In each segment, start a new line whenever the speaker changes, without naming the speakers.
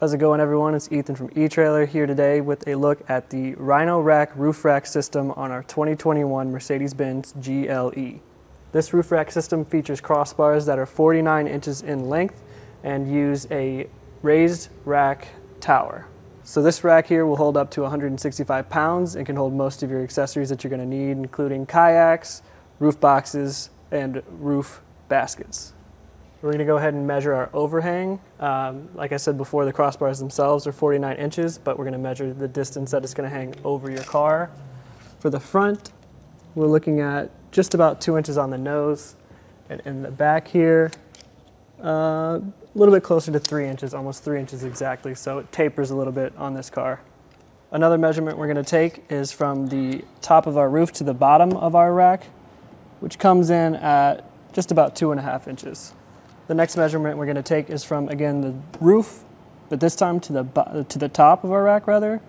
How's it going, everyone? It's Ethan from eTrailer here today with a look at the Rhino Rack roof rack system on our 2021 Mercedes-Benz GLE. This roof rack system features crossbars that are 49 inches in length and use a raised rack tower. So this rack here will hold up to 165 pounds and can hold most of your accessories that you're going to need, including kayaks, roof boxes, and roof baskets. We're going to go ahead and measure our overhang. Um, like I said before, the crossbars themselves are 49 inches, but we're going to measure the distance that it's going to hang over your car. For the front, we're looking at just about two inches on the nose, and in the back here, uh, a little bit closer to three inches, almost three inches exactly, so it tapers a little bit on this car. Another measurement we're going to take is from the top of our roof to the bottom of our rack, which comes in at just about two and a half inches. The next measurement we're going to take is from, again, the roof, but this time to the, to the top of our rack, rather,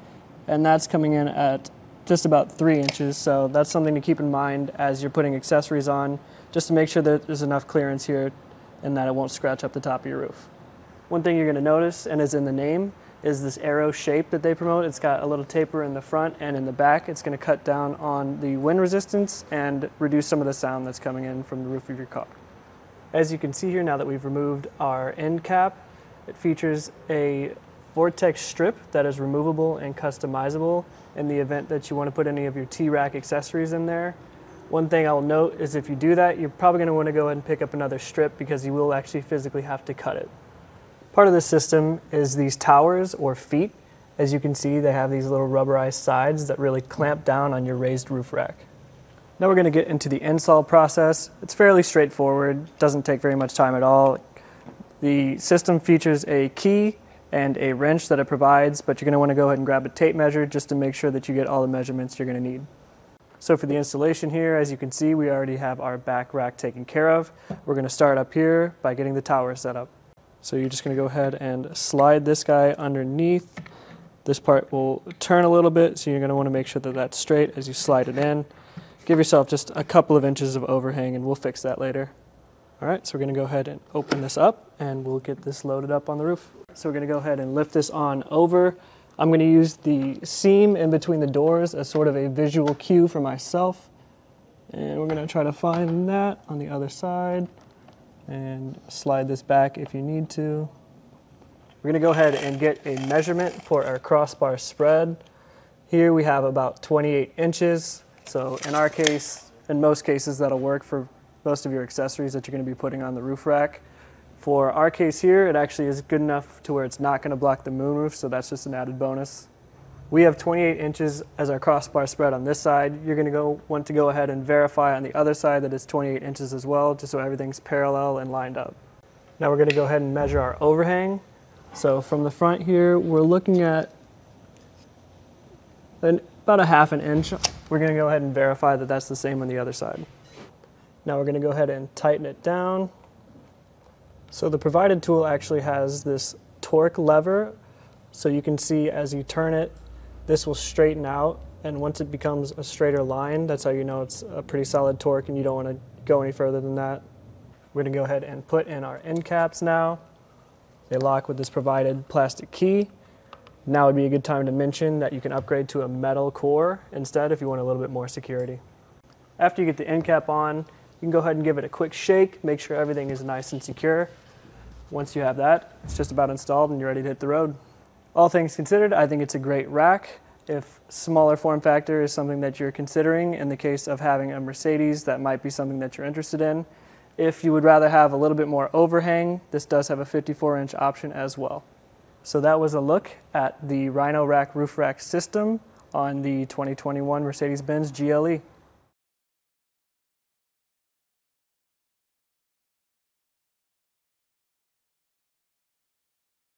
and that's coming in at just about three inches. So that's something to keep in mind as you're putting accessories on, just to make sure that there's enough clearance here and that it won't scratch up the top of your roof. One thing you're going to notice, and is in the name, is this Aero shape that they promote. It's got a little taper in the front and in the back. It's going to cut down on the wind resistance and reduce some of the sound that's coming in from the roof of your car. As you can see here, now that we've removed our end cap, it features a Vortex strip that is removable and customizable in the event that you want to put any of your T-Rack accessories in there. One thing I'll note is if you do that, you're probably going to want to go ahead and pick up another strip because you will actually physically have to cut it. Part of the system is these towers or feet. As you can see, they have these little rubberized sides that really clamp down on your raised roof rack. Now we're going to get into the install process. It's fairly straightforward, doesn't take very much time at all. The system features a key and a wrench that it provides, but you're going to want to go ahead and grab a tape measure just to make sure that you get all the measurements you're going to need. So for the installation here, as you can see, we already have our back rack taken care of. We're going to start up here by getting the tower set up. So you're just going to go ahead and slide this guy underneath. This part will turn a little bit, so you're going to want to make sure that that's straight as you slide it in. Give yourself just a couple of inches of overhang and we'll fix that later. All right, so we're gonna go ahead and open this up and we'll get this loaded up on the roof. So we're gonna go ahead and lift this on over. I'm gonna use the seam in between the doors as sort of a visual cue for myself. And we're gonna try to find that on the other side and slide this back if you need to. We're gonna go ahead and get a measurement for our crossbar spread. Here we have about 28 inches. So in our case, in most cases, that'll work for most of your accessories that you're going to be putting on the roof rack. For our case here, it actually is good enough to where it's not going to block the moonroof, so that's just an added bonus. We have 28 inches as our crossbar spread on this side. You're going to go want to go ahead and verify on the other side that it's 28 inches as well, just so everything's parallel and lined up. Now we're going to go ahead and measure our overhang. So from the front here, we're looking at an, about a half an inch we're going to go ahead and verify that that's the same on the other side. Now we're going to go ahead and tighten it down. So the provided tool actually has this torque lever. So you can see as you turn it, this will straighten out. And once it becomes a straighter line, that's how you know it's a pretty solid torque and you don't want to go any further than that. We're going to go ahead and put in our end caps now. They lock with this provided plastic key. Now would be a good time to mention that you can upgrade to a metal core instead if you want a little bit more security. After you get the end cap on, you can go ahead and give it a quick shake, make sure everything is nice and secure. Once you have that, it's just about installed and you're ready to hit the road. All things considered, I think it's a great rack. If smaller form factor is something that you're considering in the case of having a Mercedes, that might be something that you're interested in. If you would rather have a little bit more overhang, this does have a 54 inch option as well. So that was a look at the Rhino Rack roof rack system on the 2021 Mercedes-Benz GLE.